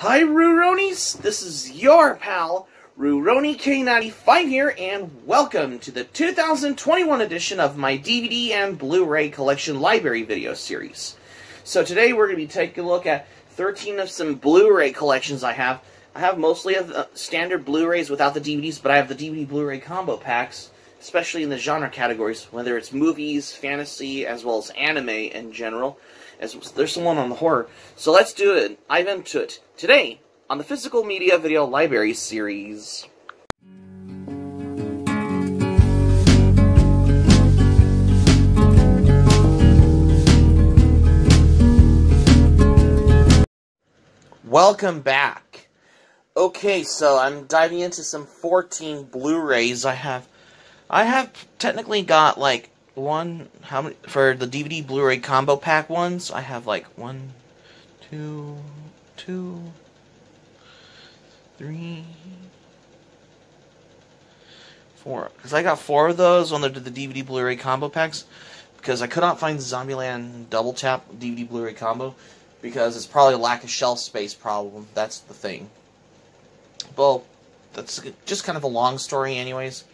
Hi, Ruronis. This is your pal, Ruroni K95 here, and welcome to the 2021 edition of my DVD and Blu-ray collection library video series. So today we're going to be taking a look at 13 of some Blu-ray collections I have. I have mostly of the standard Blu-rays without the DVDs, but I have the DVD Blu-ray combo packs, especially in the genre categories, whether it's movies, fantasy, as well as anime in general as there's someone on the horror. So let's do it. Dive into it today on the Physical Media Video Library series. Welcome back. Okay, so I'm diving into some 14 Blu-rays I have. I have technically got like one how many for the DVD Blu-ray combo pack ones I have like one two two three four. Because I got four of those on the, the DVD Blu-ray combo packs because I could not find Zombieland Double Tap DVD Blu-ray combo because it's probably a lack of shelf space problem. That's the thing. Well that's just kind of a long story anyways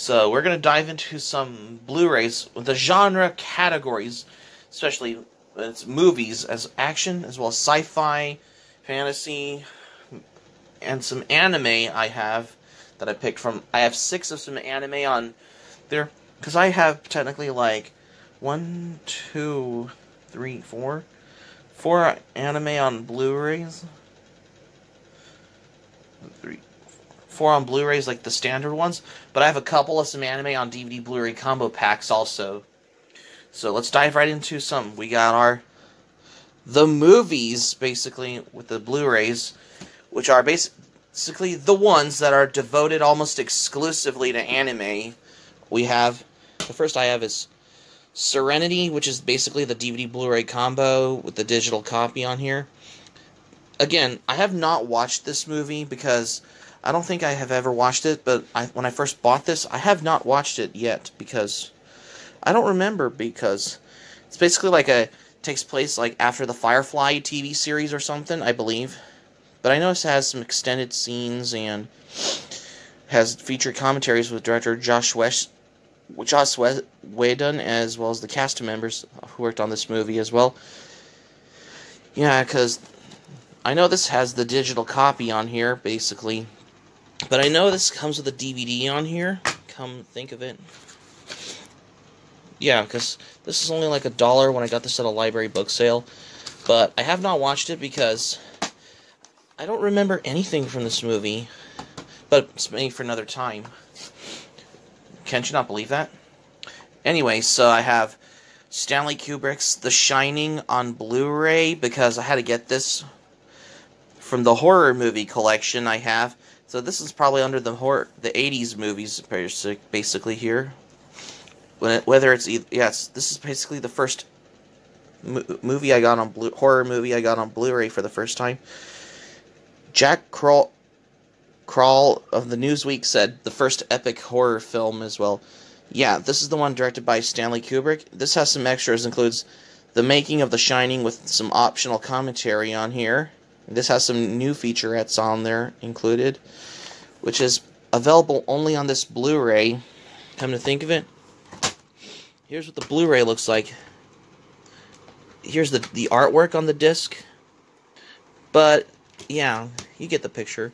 so we're going to dive into some Blu-rays with the genre categories, especially uh, it's movies as action as well as sci-fi, fantasy, and some anime I have that I picked from. I have six of some anime on there because I have technically like one, two, three, four, four anime on Blu-rays. Three, four on Blu-rays, like the standard ones, but I have a couple of some anime on DVD Blu-ray combo packs also. So let's dive right into some. We got our the movies basically with the Blu-rays, which are basically the ones that are devoted almost exclusively to anime. We have the first I have is Serenity, which is basically the DVD Blu-ray combo with the digital copy on here. Again, I have not watched this movie because I don't think I have ever watched it, but I, when I first bought this, I have not watched it yet because I don't remember because it's basically like a takes place like after the Firefly TV series or something, I believe. But I notice it has some extended scenes and has featured commentaries with director Josh West, Joss Whedon, as well as the cast members who worked on this movie as well. Yeah, because I know this has the digital copy on here, basically, but I know this comes with a DVD on here. Come think of it. Yeah, because this is only like a dollar when I got this at a library book sale. But I have not watched it because I don't remember anything from this movie. But it's maybe for another time. Can't you not believe that? Anyway, so I have Stanley Kubrick's The Shining on Blu-ray because I had to get this from the horror movie collection I have. So this is probably under the horror, the 80s movies basically here. Whether it's yes, this is basically the first movie I got on blue horror movie I got on Blu-ray for the first time. Jack Crawl Kroll of the Newsweek said the first epic horror film as well. Yeah, this is the one directed by Stanley Kubrick. This has some extras, includes the making of The Shining with some optional commentary on here. This has some new featurettes on there included, which is available only on this Blu-ray. Come to think of it, here's what the Blu-ray looks like. Here's the the artwork on the disc. But yeah, you get the picture.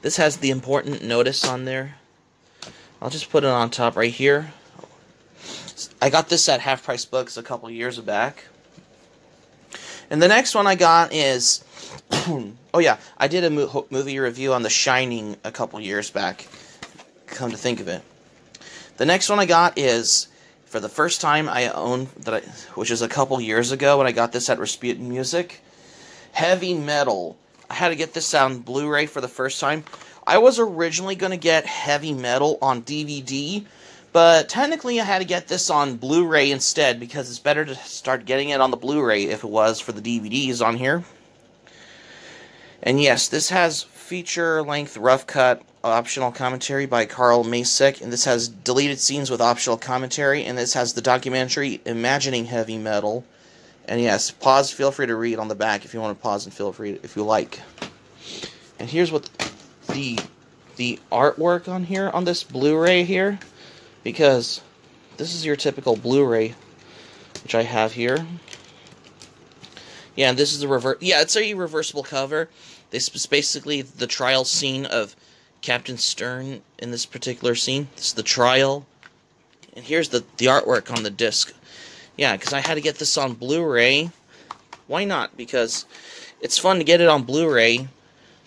This has the important notice on there. I'll just put it on top right here. I got this at Half Price Books a couple years back. And the next one I got is oh yeah, I did a mo movie review on The Shining a couple years back. Come to think of it, the next one I got is for the first time I own that, I, which is a couple years ago when I got this at Rasputin Music. Heavy Metal. I had to get this on Blu-ray for the first time. I was originally going to get Heavy Metal on DVD, but technically I had to get this on Blu-ray instead because it's better to start getting it on the Blu-ray if it was for the DVDs on here. And yes, this has feature-length rough cut optional commentary by Carl Macek, and this has deleted scenes with optional commentary, and this has the documentary Imagining Heavy Metal. And yes, pause, feel free to read on the back if you want to pause and feel free to, if you like. And here's what the the artwork on here on this Blu-ray here because this is your typical Blu-ray which I have here. Yeah, and this is the reverse. Yeah, it's a reversible cover. This is basically the trial scene of Captain Stern in this particular scene. This is the trial. And here's the, the artwork on the disc. Yeah, because I had to get this on Blu-ray. Why not? Because it's fun to get it on Blu-ray.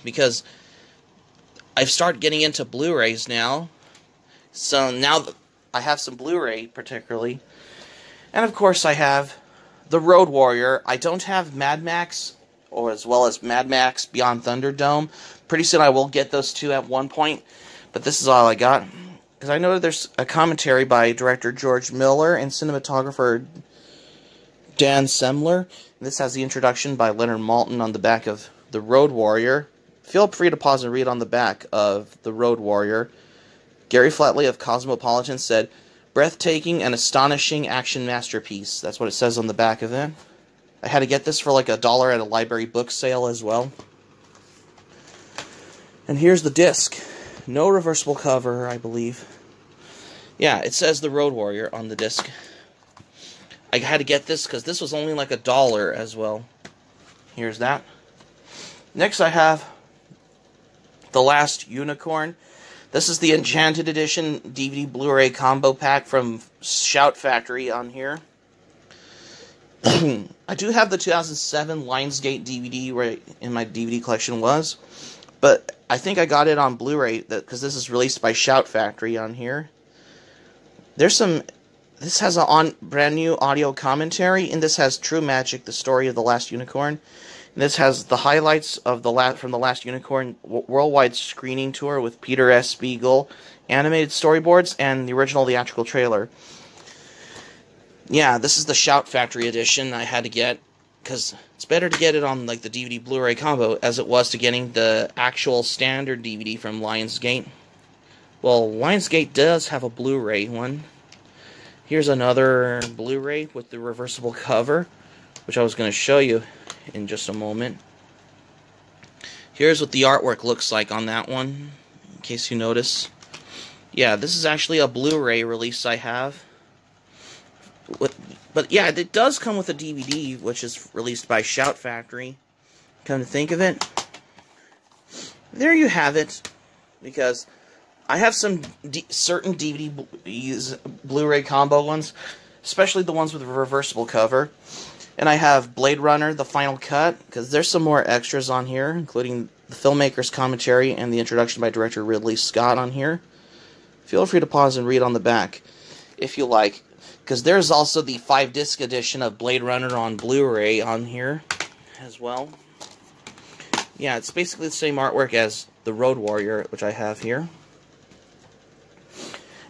Because I've started getting into Blu-rays now. So now I have some Blu-ray, particularly. And of course I have The Road Warrior. I don't have Mad Max, or as well as Mad Max Beyond Thunderdome. Pretty soon I will get those two at one point. But this is all I got. Because I know there's a commentary by director George Miller and cinematographer Dan Semler. This has the introduction by Leonard Maltin on the back of The Road Warrior. Feel free to pause and read on the back of The Road Warrior. Gary Flatley of Cosmopolitan said, breathtaking and astonishing action masterpiece. That's what it says on the back of it. I had to get this for like a dollar at a library book sale as well. And here's the disc. No reversible cover, I believe. Yeah, it says The Road Warrior on the disc. I had to get this because this was only like a dollar as well. Here's that. Next I have The Last Unicorn. This is the Enchanted Edition DVD Blu-ray combo pack from Shout Factory on here. I do have the 2007 Lionsgate DVD right in my DVD collection was, but I think I got it on Blu-ray because this is released by Shout Factory on here. There's some. This has a on brand new audio commentary, and this has True Magic: The Story of the Last Unicorn. This has the highlights of the from the Last Unicorn worldwide screening tour with Peter S. Beagle, animated storyboards, and the original theatrical trailer. Yeah, this is the Shout Factory edition I had to get because it's better to get it on like the DVD Blu-ray combo as it was to getting the actual standard DVD from Lionsgate. Well, Lionsgate does have a Blu-ray one. Here's another Blu-ray with the reversible cover, which I was going to show you in just a moment. Here's what the artwork looks like on that one, in case you notice. Yeah, this is actually a Blu-ray release I have. With, but yeah, it does come with a DVD, which is released by Shout Factory. Come to think of it, there you have it. Because I have some certain DVD Blu-ray combo ones, especially the ones with a reversible cover. And I have Blade Runner, the final cut, because there's some more extras on here, including the filmmaker's commentary and the introduction by director Ridley Scott on here. Feel free to pause and read on the back if you like, because there's also the 5 disc edition of Blade Runner on Blu ray on here as well. Yeah, it's basically the same artwork as the Road Warrior, which I have here.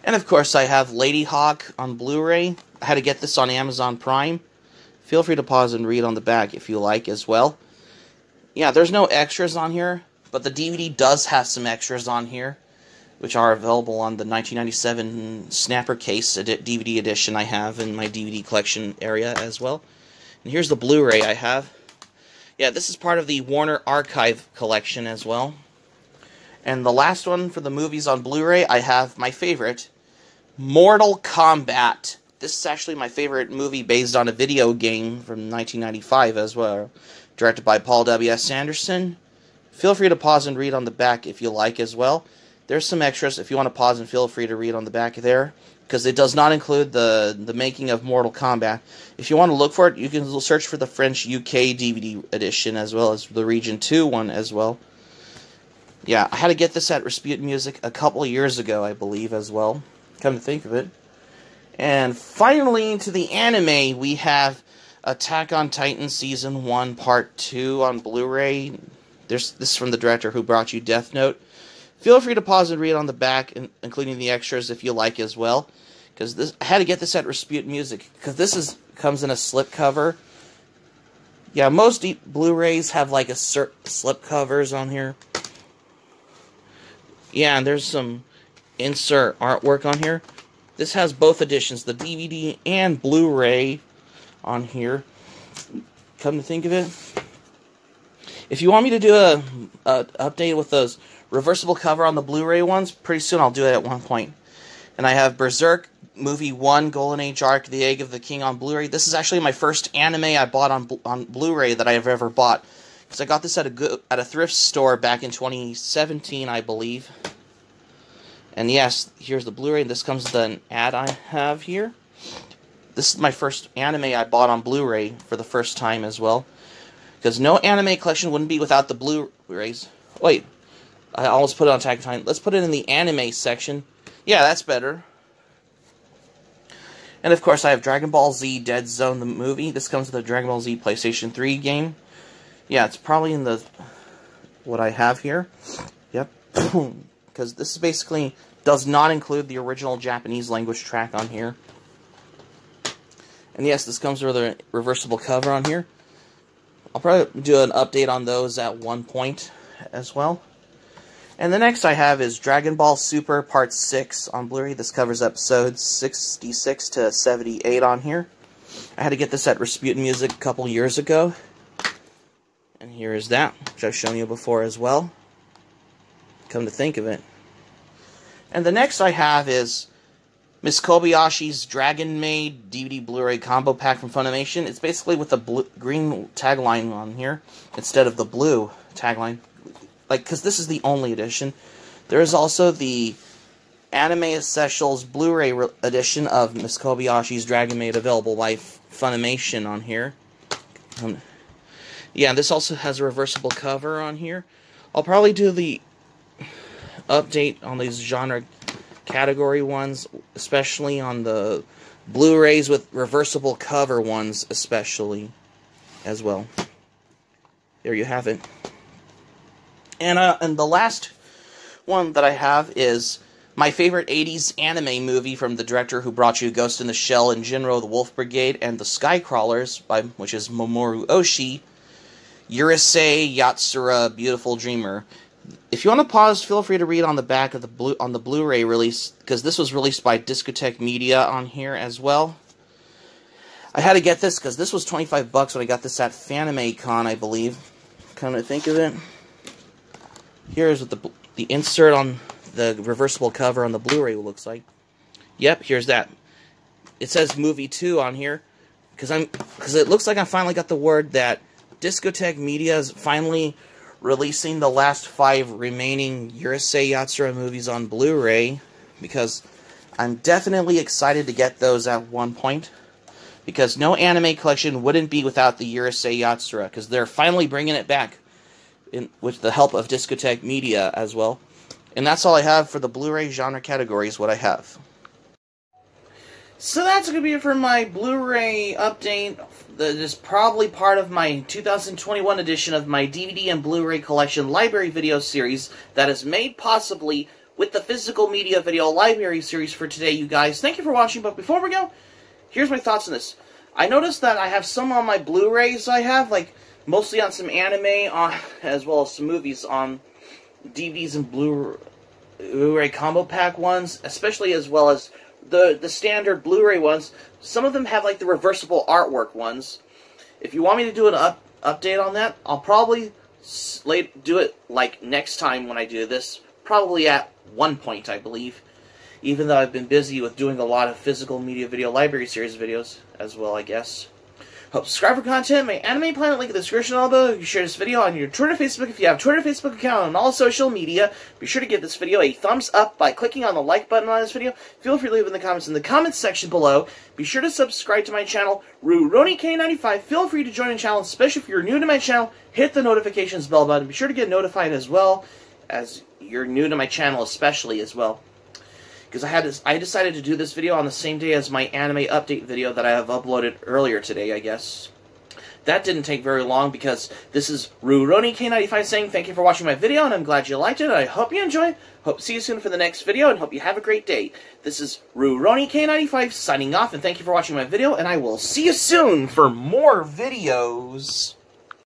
And of course, I have Ladyhawke on Blu ray. I had to get this on Amazon Prime. Feel free to pause and read on the back if you like as well. Yeah, there's no extras on here, but the DVD does have some extras on here, which are available on the 1997 Snapper Case DVD edition I have in my DVD collection area as well. And here's the Blu-ray I have. Yeah, this is part of the Warner Archive collection as well. And the last one for the movies on Blu-ray, I have my favorite, Mortal Kombat. This is actually my favorite movie based on a video game from 1995 as well, directed by Paul W.S. Anderson. Feel free to pause and read on the back if you like as well. There's some extras if you want to pause and feel free to read on the back there because it does not include the the making of Mortal Kombat. If you want to look for it, you can search for the French UK DVD edition as well as the Region 2 one as well. Yeah, I had to get this at Respute Music a couple years ago, I believe, as well. Come to think of it. And finally, into the anime, we have Attack on Titan Season 1 Part 2 on Blu-ray. There's This is from the director who brought you Death Note. Feel free to pause and read on the back, including the extras if you like as well. Because this, I had to get this at Respute Music, because this is comes in a slipcover. Yeah, most Blu-rays have like a slip covers on here. Yeah, and there's some insert artwork on here. This has both editions, the DVD and Blu-ray on here. Come to think of it, If you want me to do a, a update with those reversible cover on the Blu-ray ones, pretty soon I'll do it at one point. And I have Berserk Movie 1 Golden Age Arc The Egg of the King on Blu-ray. This is actually my first anime I bought on on Blu-ray that I have ever bought. Because I got this at a at a thrift store back in 2017, I believe. And yes, here's the Blu-ray. This comes with an ad I have here. This is my first anime I bought on Blu-ray for the first time as well. Because no anime collection wouldn't be without the Blu-rays. Wait, I almost put it on tag time. Let's put it in the anime section. Yeah, that's better. And of course, I have Dragon Ball Z Dead Zone, the movie. This comes with a Dragon Ball Z PlayStation 3 game. Yeah, it's probably in the what I have here. Yep. Because this basically does not include the original Japanese language track on here. And yes, this comes with a reversible cover on here. I'll probably do an update on those at one point as well. And the next I have is Dragon Ball Super Part 6 on Blu-ray. This covers episodes 66 to 78 on here. I had to get this at Rasputin Music a couple years ago. And here is that, which I've shown you before as well. Come to think of it. And the next I have is Miss Kobayashi's Dragon Maid DVD Blu-ray combo pack from Funimation. It's basically with the blue, green tagline on here instead of the blue tagline like because this is the only edition. There is also the Anime Essentials Blu-ray edition of Miss Kobayashi's Dragon Maid available by Funimation on here. Um, yeah, this also has a reversible cover on here. I'll probably do the update on these genre category ones, especially on the Blu-rays with reversible cover ones, especially as well. There you have it. And, uh, and the last one that I have is my favorite 80s anime movie from the director who brought you Ghost in the Shell and Jin-Roh the Wolf Brigade and The Skycrawlers, by, which is Mamoru Oshii, Urusei Yatsura Beautiful Dreamer. If you want to pause, feel free to read on the back of the blue on the Blu-ray release because this was released by Discotek Media on here as well. I had to get this because this was 25 bucks when I got this at Fanimecon, I believe. Come to think of it. Here's what the, the insert on the reversible cover on the Blu-ray looks like. Yep, here's that. It says movie 2 on here because I'm because it looks like I finally got the word that Discotek Media is finally releasing the last five remaining Urusei Yatsura movies on Blu-ray because I'm definitely excited to get those at one point because no anime collection wouldn't be without the Urusei Yatsura because they're finally bringing it back in, with the help of Discotek Media as well. And that's all I have for the Blu-ray genre categories, what I have. So that's going to be it for my Blu-ray update. That is probably part of my 2021 edition of my DVD and Blu-ray collection library video series that is made possibly with the physical media video library series for today, you guys. Thank you for watching, but before we go, here's my thoughts on this. I noticed that I have some on my Blu-rays I have, like mostly on some anime, on, as well as some movies on DVDs and Blu-ray combo pack ones, especially as well as the the standard Blu-ray ones. Some of them have like the reversible artwork ones. If you want me to do an up, update on that, I'll probably late, do it like next time when I do this. Probably at one point, I believe. Even though I've been busy with doing a lot of physical media video library series videos as well, I guess. Help subscribe for content. My Anime Planet link in the description below. You share this video on your Twitter, Facebook. If you have Twitter, Facebook account, on all social media, be sure to give this video a thumbs up by clicking on the like button on this video. Feel free to leave in the comments in the comments section below. Be sure to subscribe to my channel, RuRoniK95. Feel free to join the channel, especially if you're new to my channel. Hit the notifications bell button. Be sure to get notified as well as you're new to my channel, especially as well because I had this, I decided to do this video on the same day as my anime update video that I have uploaded earlier today, I guess. That didn't take very long because this is Ruroni K95 saying thank you for watching my video and I'm glad you liked it. I hope you enjoy. Hope see you soon for the next video and hope you have a great day. This is Ruroni K95 signing off and thank you for watching my video and I will see you soon for more videos.